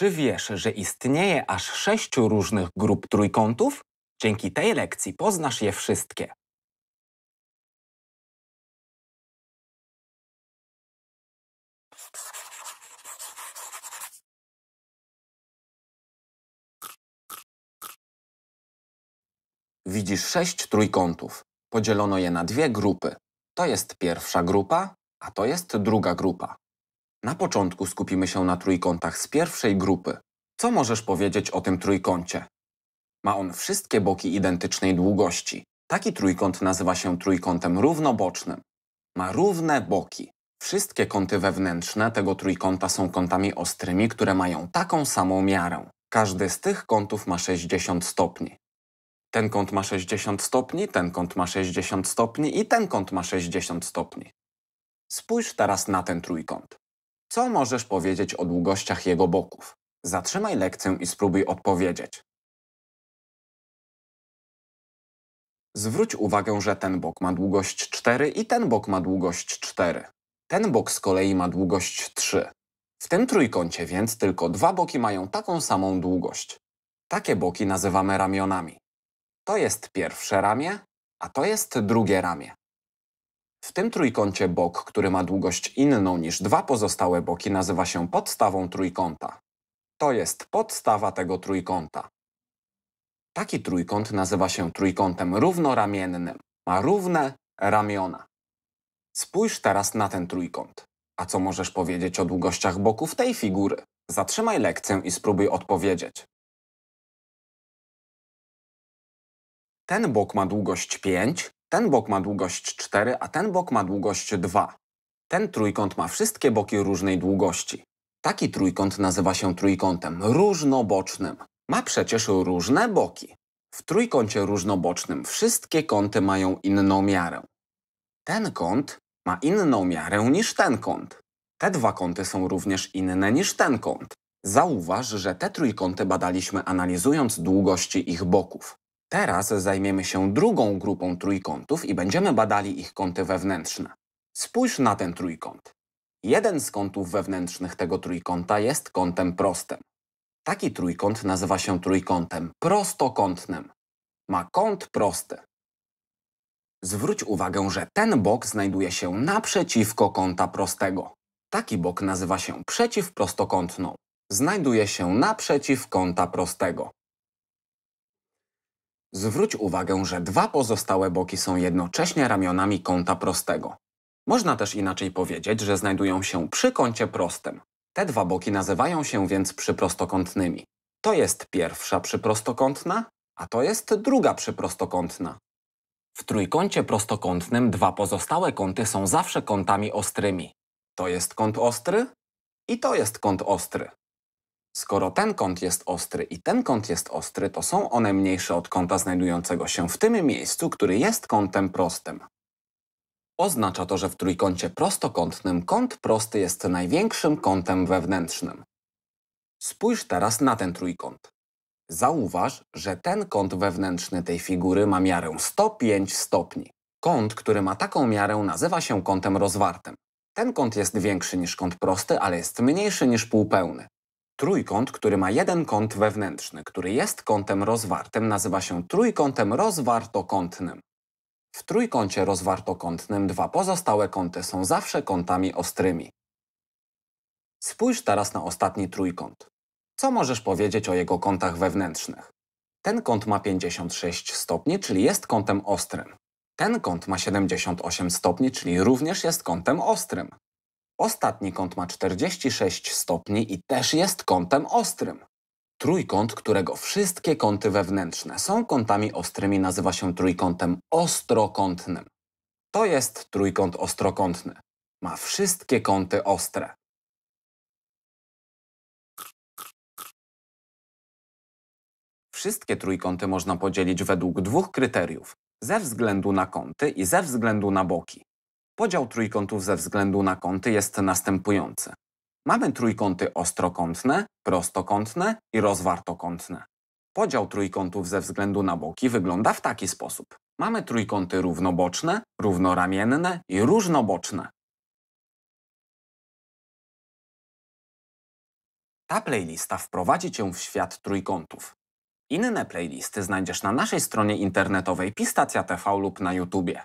Czy wiesz, że istnieje aż sześciu różnych grup trójkątów? Dzięki tej lekcji poznasz je wszystkie. Widzisz sześć trójkątów. Podzielono je na dwie grupy. To jest pierwsza grupa, a to jest druga grupa. Na początku skupimy się na trójkątach z pierwszej grupy. Co możesz powiedzieć o tym trójkącie? Ma on wszystkie boki identycznej długości. Taki trójkąt nazywa się trójkątem równobocznym. Ma równe boki. Wszystkie kąty wewnętrzne tego trójkąta są kątami ostrymi, które mają taką samą miarę. Każdy z tych kątów ma 60 stopni. Ten kąt ma 60 stopni, ten kąt ma 60 stopni i ten kąt ma 60 stopni. Spójrz teraz na ten trójkąt. Co możesz powiedzieć o długościach jego boków? Zatrzymaj lekcję i spróbuj odpowiedzieć. Zwróć uwagę, że ten bok ma długość 4 i ten bok ma długość 4. Ten bok z kolei ma długość 3. W tym trójkącie więc tylko dwa boki mają taką samą długość. Takie boki nazywamy ramionami. To jest pierwsze ramię, a to jest drugie ramię. W tym trójkącie bok, który ma długość inną niż dwa pozostałe boki, nazywa się podstawą trójkąta. To jest podstawa tego trójkąta. Taki trójkąt nazywa się trójkątem równoramiennym. Ma równe ramiona. Spójrz teraz na ten trójkąt. A co możesz powiedzieć o długościach boków tej figury? Zatrzymaj lekcję i spróbuj odpowiedzieć. Ten bok ma długość 5, ten bok ma długość 4, a ten bok ma długość 2. Ten trójkąt ma wszystkie boki różnej długości. Taki trójkąt nazywa się trójkątem różnobocznym. Ma przecież różne boki. W trójkącie różnobocznym wszystkie kąty mają inną miarę. Ten kąt ma inną miarę niż ten kąt. Te dwa kąty są również inne niż ten kąt. Zauważ, że te trójkąty badaliśmy analizując długości ich boków. Teraz zajmiemy się drugą grupą trójkątów i będziemy badali ich kąty wewnętrzne. Spójrz na ten trójkąt. Jeden z kątów wewnętrznych tego trójkąta jest kątem prostym. Taki trójkąt nazywa się trójkątem prostokątnym. Ma kąt prosty. Zwróć uwagę, że ten bok znajduje się naprzeciwko kąta prostego. Taki bok nazywa się przeciwprostokątną. Znajduje się naprzeciw kąta prostego. Zwróć uwagę, że dwa pozostałe boki są jednocześnie ramionami kąta prostego. Można też inaczej powiedzieć, że znajdują się przy kącie prostym. Te dwa boki nazywają się więc przyprostokątnymi. To jest pierwsza przyprostokątna, a to jest druga przyprostokątna. W trójkącie prostokątnym dwa pozostałe kąty są zawsze kątami ostrymi. To jest kąt ostry i to jest kąt ostry. Skoro ten kąt jest ostry i ten kąt jest ostry, to są one mniejsze od kąta znajdującego się w tym miejscu, który jest kątem prostym. Oznacza to, że w trójkącie prostokątnym kąt prosty jest największym kątem wewnętrznym. Spójrz teraz na ten trójkąt. Zauważ, że ten kąt wewnętrzny tej figury ma miarę 105 stopni. Kąt, który ma taką miarę nazywa się kątem rozwartym. Ten kąt jest większy niż kąt prosty, ale jest mniejszy niż półpełny. Trójkąt, który ma jeden kąt wewnętrzny, który jest kątem rozwartym, nazywa się trójkątem rozwartokątnym. W trójkącie rozwartokątnym dwa pozostałe kąty są zawsze kątami ostrymi. Spójrz teraz na ostatni trójkąt. Co możesz powiedzieć o jego kątach wewnętrznych? Ten kąt ma 56 stopni, czyli jest kątem ostrym. Ten kąt ma 78 stopni, czyli również jest kątem ostrym. Ostatni kąt ma 46 stopni i też jest kątem ostrym. Trójkąt, którego wszystkie kąty wewnętrzne są kątami ostrymi, nazywa się trójkątem ostrokątnym. To jest trójkąt ostrokątny. Ma wszystkie kąty ostre. Wszystkie trójkąty można podzielić według dwóch kryteriów: ze względu na kąty i ze względu na boki. Podział trójkątów ze względu na kąty jest następujący. Mamy trójkąty ostrokątne, prostokątne i rozwartokątne. Podział trójkątów ze względu na boki wygląda w taki sposób. Mamy trójkąty równoboczne, równoramienne i różnoboczne. Ta playlista wprowadzi Cię w świat trójkątów. Inne playlisty znajdziesz na naszej stronie internetowej Pistacja TV lub na YouTubie.